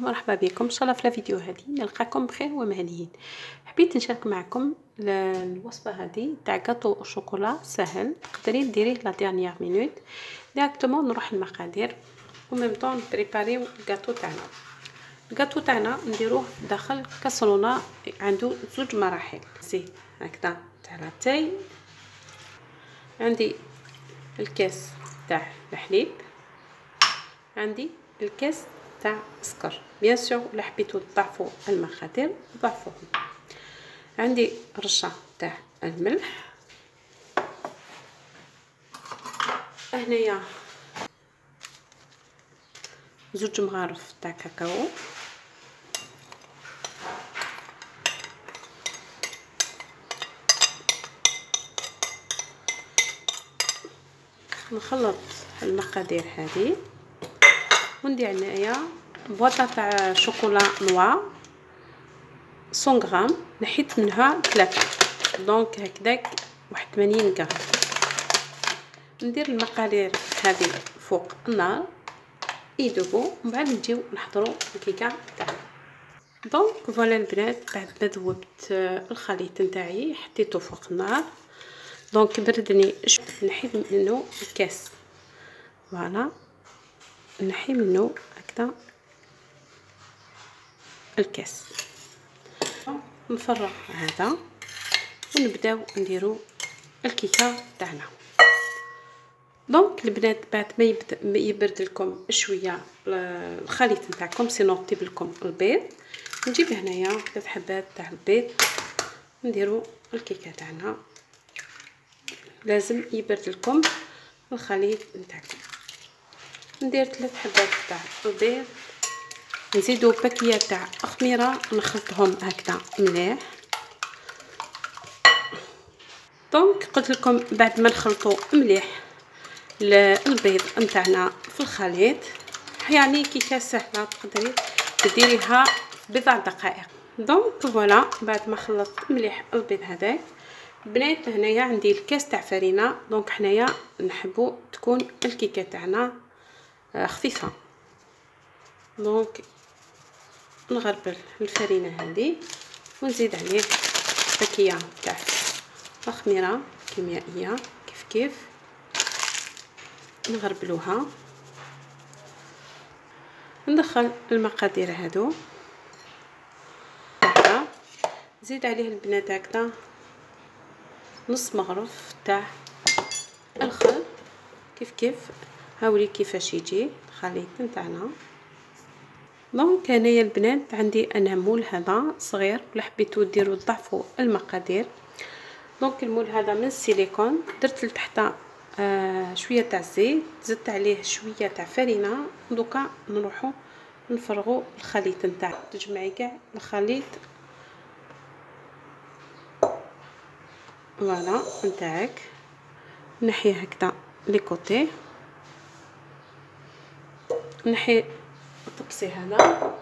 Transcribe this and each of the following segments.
ومرحبا بكم. إن شاء الله في الفيديو هذه نلقاكم بخير ومهنيين. حبيت نشارك معكم الوصفة هذه تاع gâteau ال chocolat سهل تقدري ديريه la dernière minute directement نروح المقادير و même temps نبريباريو ال gâteau تاعنا. الكاطو تاعنا نديروه داخل كاسرونه عنده زوج مراحل. زيت هكذا تاع لاتاي عندي الكاس تاع الحليب. عندي الكاس تاع السكر بيان سور الا حبيتو تضعفوا المقادير ضعفوهم عندي رشة تاع الملح. هنايا زوج مغارف تاع كاكاو. نخلط المقادير هذه. وندير هنايا بواطة تاع chocolat noir 100 غرام نحيت منها ثلاثة donc هكذاك واحد 80 غرام. ندير المقادير هذه فوق النار يذوبوا ومن بعد نجيو نحضروا الكيكة تاعنا. donc voilà البنات بعد ما ذوبت الخليط نتاعي حطيته فوق النار. donc بردني نحيد منه الكاس. voilà. نحي منه هكذا الكاس. نفرغ هذا ونبداو نديرو الكيكة تاعنا. donc البنات بعد ما يبرد لكم شوية الخليط نتاعكم sinon طيب لكم البيض. نجيب هنايا ثلاث حبات تاع البيض نديرو الكيكة تاعنا. لازم يبرد لكم الخليط نتاعكم. ندير ثلاث حبات تاع البيض نزيدو باكية تاع خميره نخلطهم هكذا مليح. دونك قلت لكم بعد ما نخلطو مليح البيض نتاعنا في الخليط. يعني كيكة سهلة تقدري تديريها بضع دقائق. donc voilà بعد ما خلطت مليح البيض هذاك بنات هنايا عندي الكاس تاع فرينه donc حنايا نحبو تكون الكيكة تاعنا خفيفة. donc نغربل الفرينة هذه ونزيد عليه paquet تاع خميره كيميائيه كيف كيف. نغربلوها. ندخل المقادير هادو. هكذا نزيد عليه البنات هكذا. نص مغرف تاع الخل. كيف كيف. هاولي كيفاش يجي الخليط نتاعنا. دونك هنايا البنات عندي أنا مول هذا صغير ولا حبيتو ديروا ضعفوا المقادير. donc ال moule هذا من السيليكون درت لتحت آه شوية تاع زيت زدت عليه شوية تاع فرينه دوكا نروحو نفرغوا الخليط نتاع تجمعي كاع الخليط. voilà نتاعك. نحيه هكذا les côtés. نحي الطبسي هذا.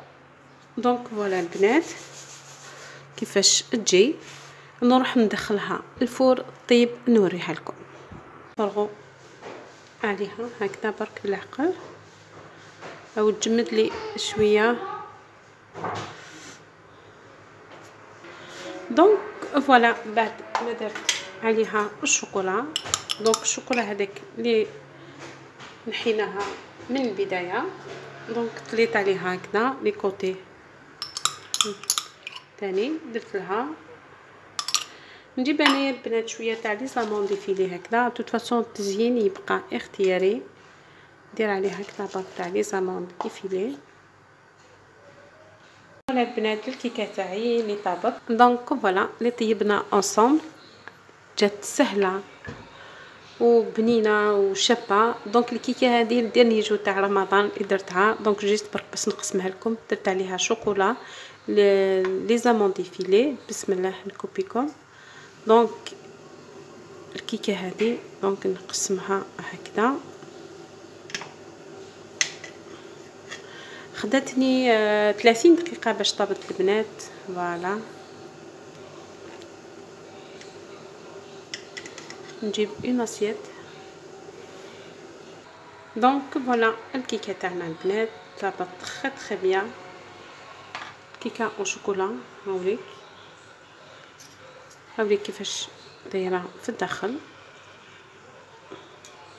donc voilà البنات كيفاش تجي؟ نروح ندخلها ال four طيب نوريها لكم. فرغوا عليها هكذا برك بالعقل. أو تجمد لي شوية. donc voilà بعد ما درت عليها ال chocolat. donc ال chocolat هذاك اللي نحيناها من البداية. donc طليت عليها هكذا les côtés. ثاني درت لها. نجيب انايا البنات شوية تاع les amandes effilées هكذا. toute façon التزيين يبقى اختياري. ندير عليه هكذا برك تاع les amandes effilées. voilà البنات الكيكة تاعي لي طابت donc voilà لي طيبنا ensemble جات سهلة. وبنينة وشابة. donc الكيكة هذه ال dernier jour تاع رمضان اللي درتها. donc juste برك باش نقسمها لكم. درت عليها chocolat les amandes effilées. بسم الله نكوبيكم. donc الكيكة هذه donc نقسمها هكذا. خدتني 30 دقيقة باش طابت البنات. voilà. نجيب une assiette donc voilà الكيكه تاعنا البنات طابت très très bien كيكه au chocolat هاوليك هاوليك كيفاش دايره في الداخل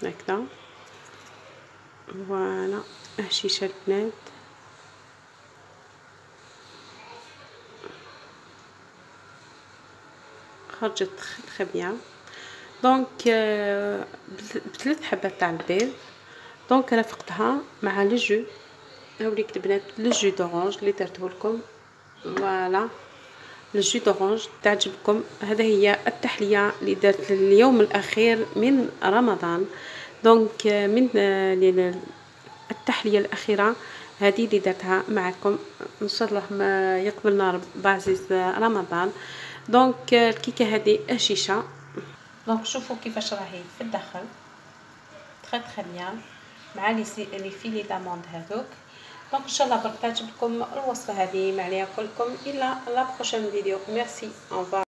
هكذا voilà هشيشه البنات خرجت très bien donc بثلاث حبات تاع البيض. donc رافقتها مع le jus. هاوليك البنات le jus d'orange اللي درته لكم. voilà le jus d'orange تعجبكم. هذا هي التحلية اللي درت اليوم الأخير من رمضان. donc من التحلية الأخيرة هذه اللي درتها معكم. إن شاء الله ما يقبلنا بعزيز رمضان. donc الكيكة هذه هشيشه donc شوفوا كيفاش راهي في الداخل très très bien مع les... les effilées d'amandes هذوك donc ان شاء الله برك تعجبكم الوصفه هذه نقلكم إلى la prochaine vidéo merci hein